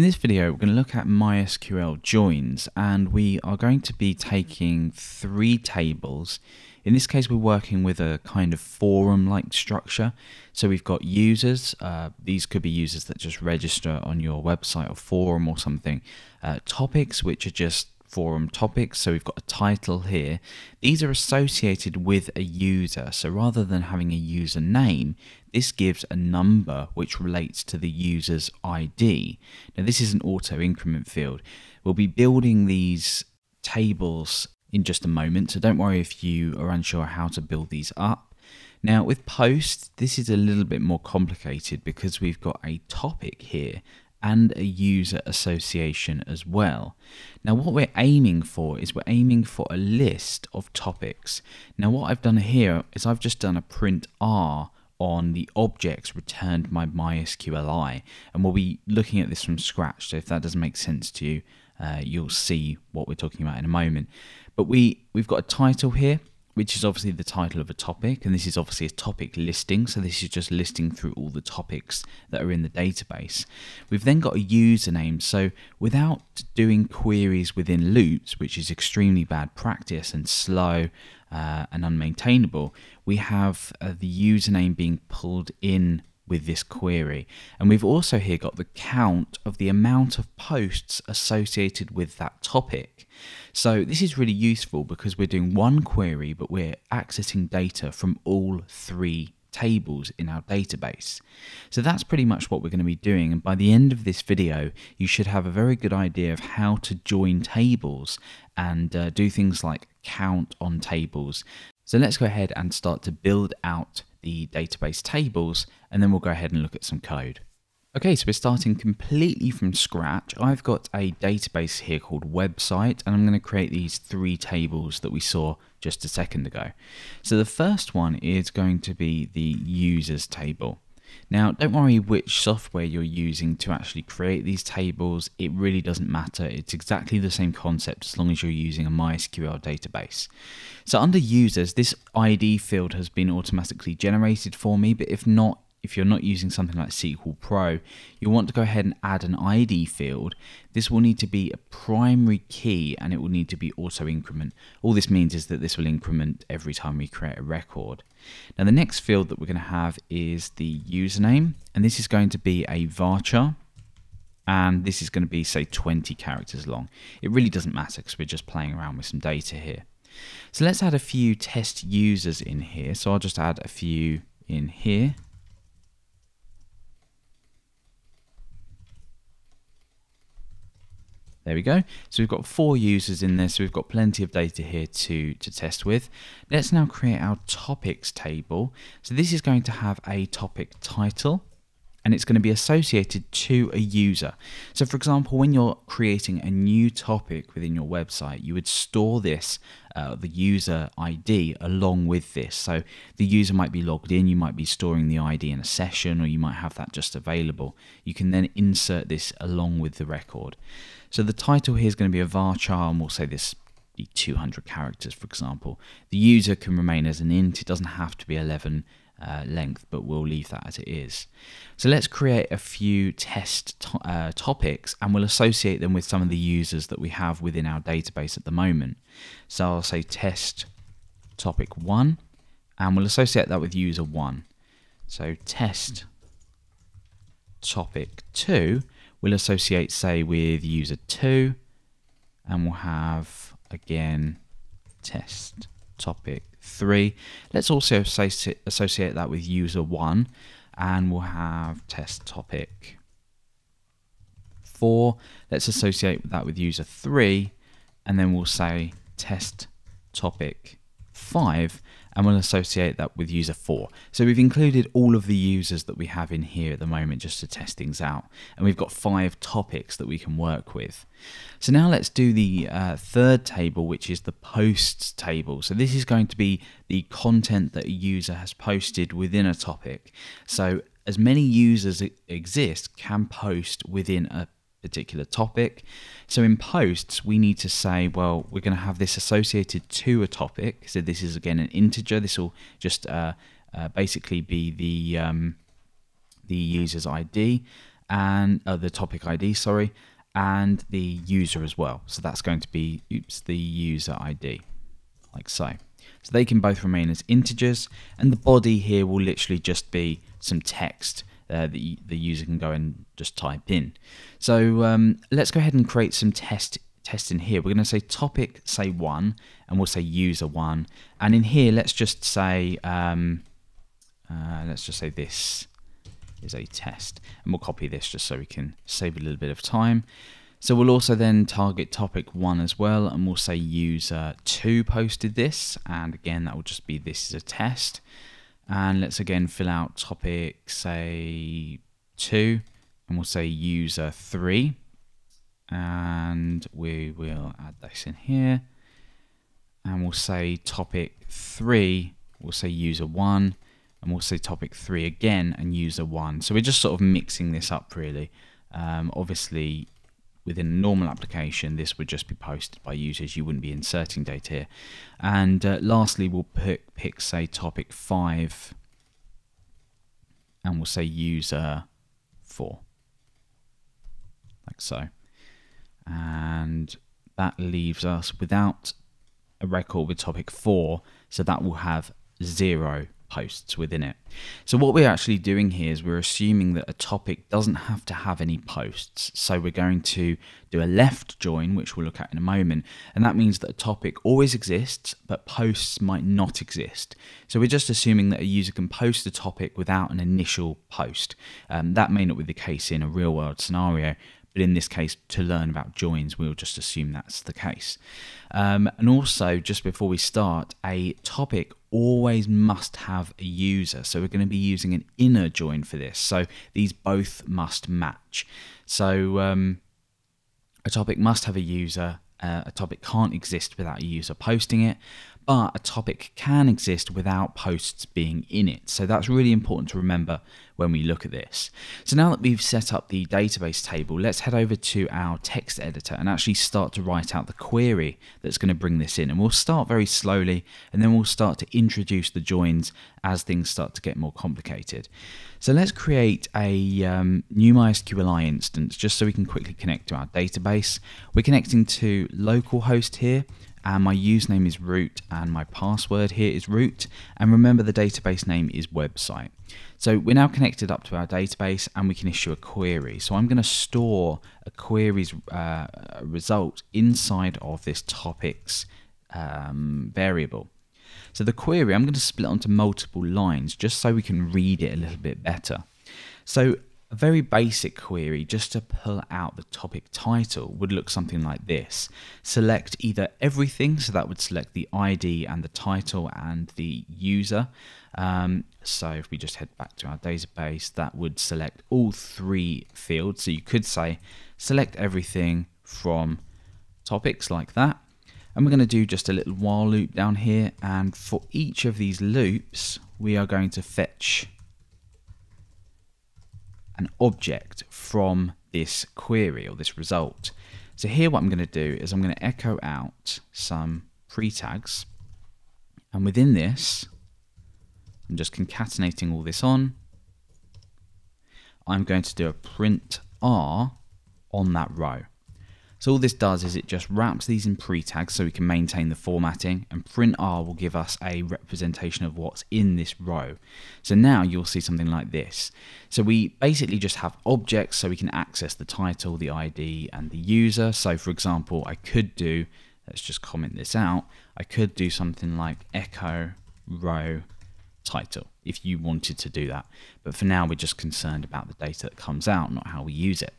In this video, we're going to look at MySQL joins and we are going to be taking three tables. In this case, we're working with a kind of forum-like structure. So we've got users. Uh, these could be users that just register on your website or forum or something. Uh, topics, which are just forum topics. So we've got a title here. These are associated with a user. So rather than having a user name, this gives a number which relates to the user's ID. Now this is an auto increment field. We'll be building these tables in just a moment. So don't worry if you are unsure how to build these up. Now with post, this is a little bit more complicated because we've got a topic here and a user association as well. Now, what we're aiming for is we're aiming for a list of topics. Now, what I've done here is I've just done a print R on the objects returned by MySQLi, and we'll be looking at this from scratch. So, if that doesn't make sense to you, uh, you'll see what we're talking about in a moment. But we we've got a title here which is obviously the title of a topic, and this is obviously a topic listing, so this is just listing through all the topics that are in the database. We've then got a username, so without doing queries within loops, which is extremely bad practice and slow uh, and unmaintainable, we have uh, the username being pulled in with this query. And we've also here got the count of the amount of posts associated with that topic. So this is really useful because we're doing one query, but we're accessing data from all three tables in our database. So that's pretty much what we're going to be doing and by the end of this video you should have a very good idea of how to join tables and uh, do things like count on tables. So let's go ahead and start to build out the database tables, and then we'll go ahead and look at some code. Okay, so we're starting completely from scratch. I've got a database here called website, and I'm going to create these three tables that we saw just a second ago. So the first one is going to be the users table. Now, don't worry which software you're using to actually create these tables, it really doesn't matter. It's exactly the same concept as long as you're using a MySQL database. So under users, this ID field has been automatically generated for me, but if not, if you're not using something like Sequel Pro, you'll want to go ahead and add an ID field. This will need to be a primary key and it will need to be auto increment. All this means is that this will increment every time we create a record. Now the next field that we're going to have is the username and this is going to be a varchar and this is going to be say 20 characters long. It really doesn't matter because we're just playing around with some data here. So let's add a few test users in here. So I'll just add a few in here. There we go. So we've got four users in there, so we've got plenty of data here to, to test with. Let's now create our topics table. So this is going to have a topic title and it's going to be associated to a user. So for example, when you're creating a new topic within your website, you would store this, uh, the user ID along with this. So the user might be logged in, you might be storing the ID in a session, or you might have that just available. You can then insert this along with the record. So the title here is going to be a varchar, and we'll say this 200 characters, for example. The user can remain as an int, it doesn't have to be 11 uh, length, but we'll leave that as it is. So let's create a few test to uh, topics and we'll associate them with some of the users that we have within our database at the moment. So I'll say test topic 1 and we'll associate that with user 1. So test topic 2 we'll associate say with user 2 and we'll have again test topic 3. Let's also associate that with user 1 and we'll have test topic 4. Let's associate that with user 3 and then we'll say test topic 5 and we'll associate that with user 4. So we've included all of the users that we have in here at the moment just to test things out. And we've got five topics that we can work with. So now let's do the uh, third table, which is the posts table. So this is going to be the content that a user has posted within a topic. So as many users exist can post within a particular topic. So in posts, we need to say, well, we're going to have this associated to a topic. So this is again an integer. This will just uh, uh, basically be the um, the user's ID. and uh, the topic ID, sorry, and the user as well. So that's going to be oops, the user ID, like so. So they can both remain as integers, and the body here will literally just be some text uh, that the user can go and just type in. So um, let's go ahead and create some test test in here. We're going to say topic, say one, and we'll say user one. And in here, let's just say, um, uh, let's just say this is a test. And we'll copy this just so we can save a little bit of time. So we'll also then target topic one as well, and we'll say user two posted this. And again, that will just be this is a test. And let's again fill out topic, say two, and we'll say user three. And we will add this in here. And we'll say topic three, we'll say user one, and we'll say topic three again and user one. So we're just sort of mixing this up really. Um, obviously, within a normal application, this would just be posted by users. You wouldn't be inserting data here. And uh, lastly, we'll pick, pick, say, topic 5, and we'll say user 4, like so. And that leaves us without a record with topic 4, so that will have 0 posts within it. So what we're actually doing here is we're assuming that a topic doesn't have to have any posts. So we're going to do a left join, which we'll look at in a moment, and that means that a topic always exists, but posts might not exist. So we're just assuming that a user can post a topic without an initial post. Um, that may not be the case in a real world scenario, but in this case, to learn about joins, we'll just assume that's the case. Um, and also, just before we start, a topic always must have a user. So we're going to be using an inner join for this. So these both must match. So um, a topic must have a user. Uh, a topic can't exist without a user posting it but a topic can exist without posts being in it. So that's really important to remember when we look at this. So now that we've set up the database table, let's head over to our text editor and actually start to write out the query that's going to bring this in. And we'll start very slowly and then we'll start to introduce the joins as things start to get more complicated. So let's create a um, new MySQLi instance just so we can quickly connect to our database. We're connecting to localhost here and my username is root and my password here is root. And remember the database name is website. So we're now connected up to our database and we can issue a query. So i'm going to store a query's uh, result inside of this topics um, variable. So the query i'm going to split onto multiple lines just so we can read it a little bit better. So a very basic query just to pull out the topic title would look something like this. Select either everything, so that would select the ID and the title and the user. Um, so if we just head back to our database, that would select all three fields. So you could say select everything from topics like that. And we're going to do just a little while loop down here. And for each of these loops, we are going to fetch an object from this query or this result. So here what I'm going to do is I'm going to echo out some pre-tags and within this I'm just concatenating all this on. I'm going to do a print R on that row. So all this does is it just wraps these in pre-tags so we can maintain the formatting and print R will give us a representation of what's in this row. So now you'll see something like this. So we basically just have objects so we can access the title, the ID and the user. So for example, I could do, let's just comment this out, I could do something like echo row title if you wanted to do that. But for now, we're just concerned about the data that comes out, not how we use it.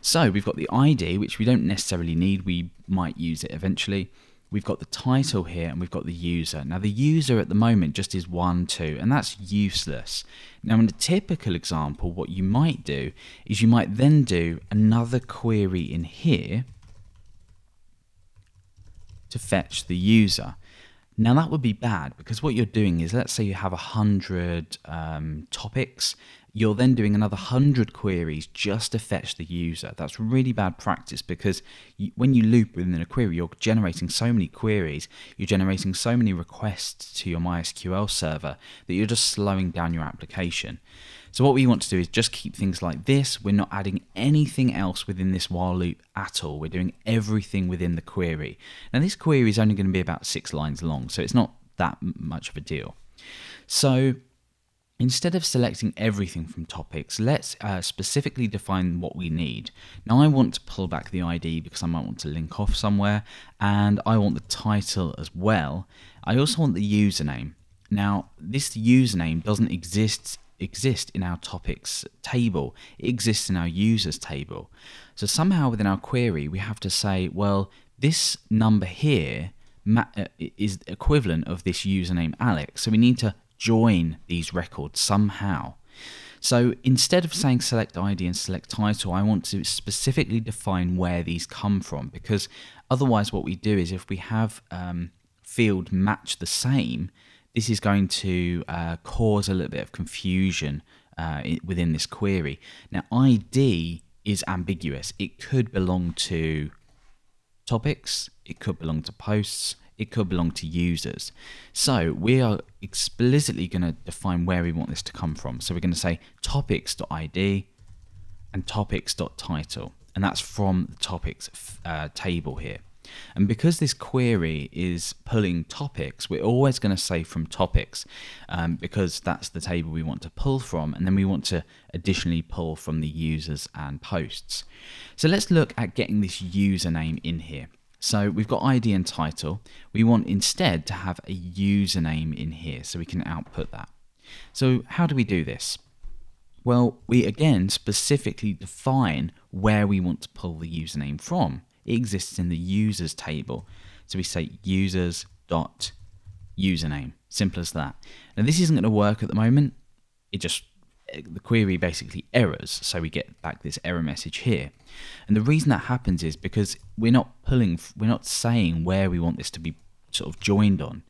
So we've got the ID, which we don't necessarily need. We might use it eventually. We've got the title here and we've got the user. Now the user at the moment just is one, two, and that's useless. Now in a typical example, what you might do is you might then do another query in here to fetch the user. Now that would be bad because what you're doing is let's say you have a hundred um, topics you're then doing another 100 queries just to fetch the user. That's really bad practice because you, when you loop within a query, you're generating so many queries, you're generating so many requests to your MySQL server that you're just slowing down your application. So what we want to do is just keep things like this. We're not adding anything else within this while loop at all. We're doing everything within the query. Now this query is only going to be about six lines long, so it's not that much of a deal. So Instead of selecting everything from topics, let's uh, specifically define what we need. Now I want to pull back the ID because I might want to link off somewhere and I want the title as well. I also want the username. Now this username doesn't exist exist in our topics table. It exists in our users table. So somehow within our query we have to say, well, this number here uh, is equivalent of this username Alex. So we need to join these records somehow. So instead of saying select ID and select title, I want to specifically define where these come from because otherwise what we do is if we have um, field match the same, this is going to uh, cause a little bit of confusion uh, within this query. Now ID is ambiguous. It could belong to topics, it could belong to posts, it could belong to users. So we are explicitly going to define where we want this to come from. So we're going to say topics.id and topics.title, and that's from the topics uh, table here. And because this query is pulling topics, we're always going to say from topics um, because that's the table we want to pull from. And then we want to additionally pull from the users and posts. So let's look at getting this username in here. So we've got ID and title. We want instead to have a username in here so we can output that. So how do we do this? Well, we again specifically define where we want to pull the username from. It exists in the users table. So we say users dot username. Simple as that. Now this isn't going to work at the moment. It just the query basically errors, so we get back this error message here. And the reason that happens is because we're not pulling, we're not saying where we want this to be sort of joined on.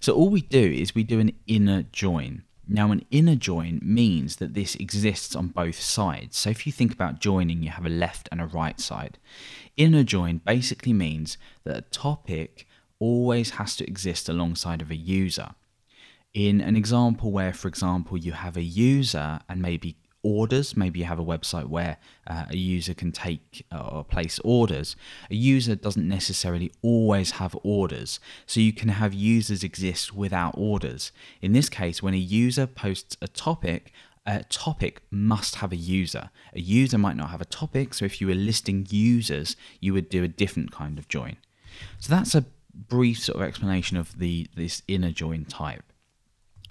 So all we do is we do an inner join. Now, an inner join means that this exists on both sides. So if you think about joining, you have a left and a right side. Inner join basically means that a topic always has to exist alongside of a user in an example where, for example, you have a user and maybe orders, maybe you have a website where uh, a user can take uh, or place orders, a user doesn't necessarily always have orders. So you can have users exist without orders. In this case, when a user posts a topic, a topic must have a user. A user might not have a topic, so if you were listing users, you would do a different kind of join. So that's a brief sort of explanation of the this inner join type.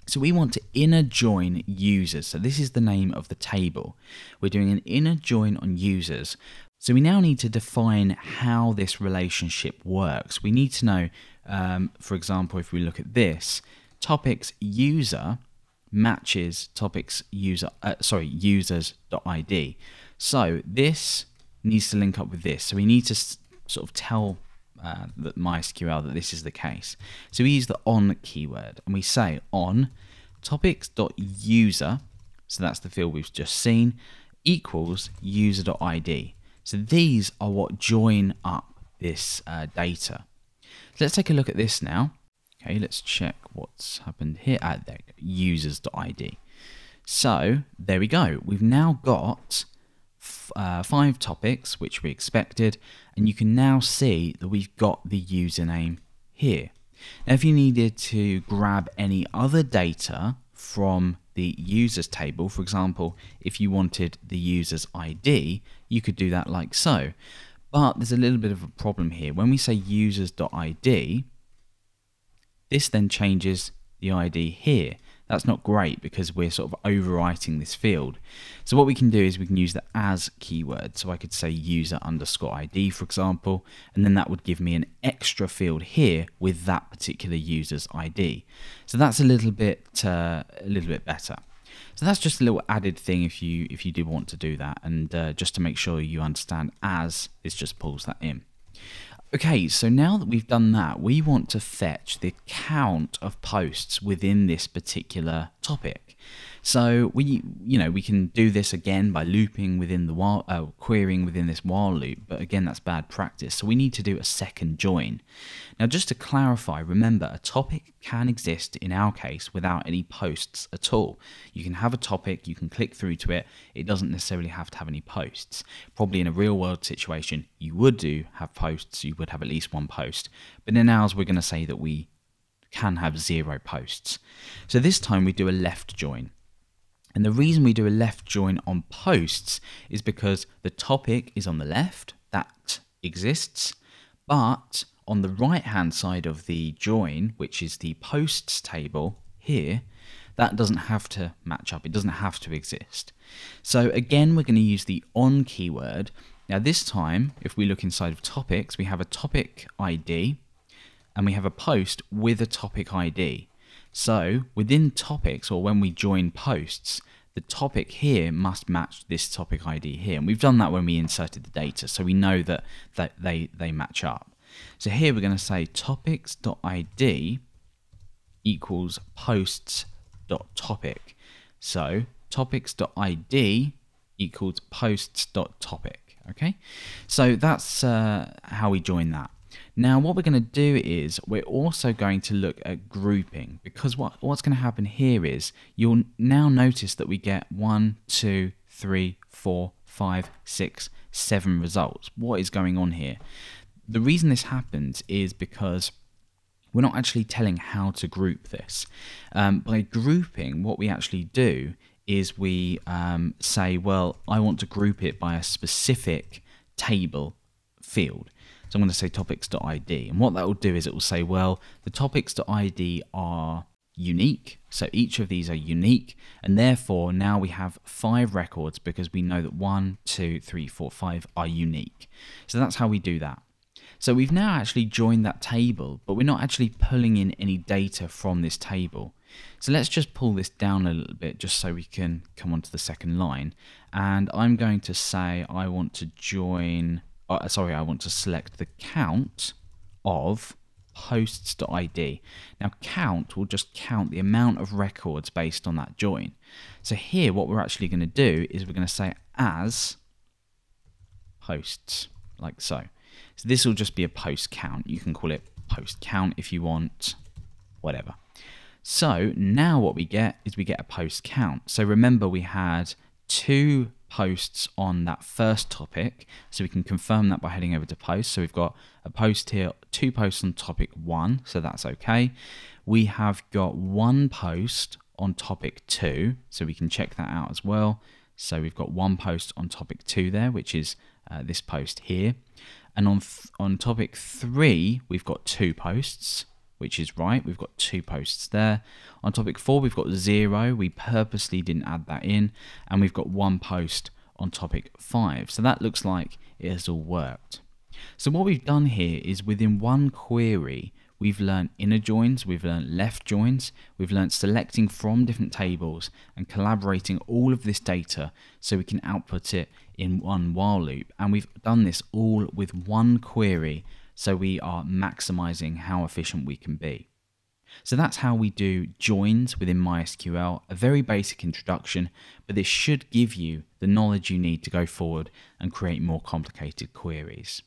So we want to inner join users. So this is the name of the table. We're doing an inner join on users. So we now need to define how this relationship works. We need to know, um, for example, if we look at this, topics user matches topics user, uh, sorry, users.id. So this needs to link up with this. So we need to sort of tell uh, that MySQL that this is the case. So we use the on keyword and we say on topics.user, so that's the field we've just seen, equals user.id. So these are what join up this uh, data. So let's take a look at this now. Okay, let's check what's happened here at ah, users.id. So there we go. We've now got uh, five topics, which we expected, and you can now see that we've got the username here. Now, if you needed to grab any other data from the users table, for example, if you wanted the user's ID, you could do that like so. But there's a little bit of a problem here. When we say users.id, this then changes the ID here. That's not great because we're sort of overwriting this field. So what we can do is we can use the as keyword. So I could say user underscore ID, for example, and then that would give me an extra field here with that particular user's ID. So that's a little bit uh, a little bit better. So that's just a little added thing if you if you do want to do that, and uh, just to make sure you understand as this just pulls that in. Okay, so now that we've done that, we want to fetch the count of posts within this particular topic. So we, you know, we can do this again by looping within the while, uh, querying within this while loop. But again, that's bad practice. So we need to do a second join. Now, just to clarify, remember a topic can exist in our case without any posts at all. You can have a topic, you can click through to it. It doesn't necessarily have to have any posts. Probably in a real world situation, you would do have posts. You would have at least one post. But in ours, we're going to say that we can have zero posts. So this time we do a left join. And the reason we do a left join on posts is because the topic is on the left, that exists, but on the right hand side of the join, which is the posts table here, that doesn't have to match up, it doesn't have to exist. So again, we're going to use the on keyword. Now this time, if we look inside of topics, we have a topic ID and we have a post with a topic ID. So within topics or when we join posts, the topic here must match this topic ID here. And we've done that when we inserted the data, so we know that, that they, they match up. So here we're going to say topics.id equals posts.topic. So topics.id equals posts.topic. Okay, so that's uh, how we join that. Now what we're going to do is we're also going to look at grouping because what, what's going to happen here is you'll now notice that we get one, two, three, four, five, six, seven results. What is going on here? The reason this happens is because we're not actually telling how to group this. Um, by grouping, what we actually do is we um, say, well, I want to group it by a specific table field. So I'm going to say topics.id. And what that will do is it will say, well, the topics.id are unique. So each of these are unique. And therefore, now we have five records because we know that one, two, three, four, five are unique. So that's how we do that. So we've now actually joined that table, but we're not actually pulling in any data from this table. So let's just pull this down a little bit just so we can come onto the second line. And I'm going to say I want to join uh, sorry, I want to select the count of posts.id. Now count will just count the amount of records based on that join. So here what we're actually going to do is we're going to say as posts, like so. So this will just be a post count. You can call it post count if you want, whatever. So now what we get is we get a post count. So remember we had two posts on that first topic. So we can confirm that by heading over to posts. So we've got a post here, two posts on topic one, so that's okay. We have got one post on topic two, so we can check that out as well. So we've got one post on topic two there, which is uh, this post here. And on, on topic three, we've got two posts which is right. We've got two posts there. On topic four, we've got zero. We purposely didn't add that in. And we've got one post on topic five. So that looks like it has all worked. So what we've done here is within one query, we've learned inner joins, we've learned left joins, we've learned selecting from different tables and collaborating all of this data so we can output it in one while loop. And we've done this all with one query so we are maximizing how efficient we can be. So that's how we do joins within MySQL, a very basic introduction, but this should give you the knowledge you need to go forward and create more complicated queries.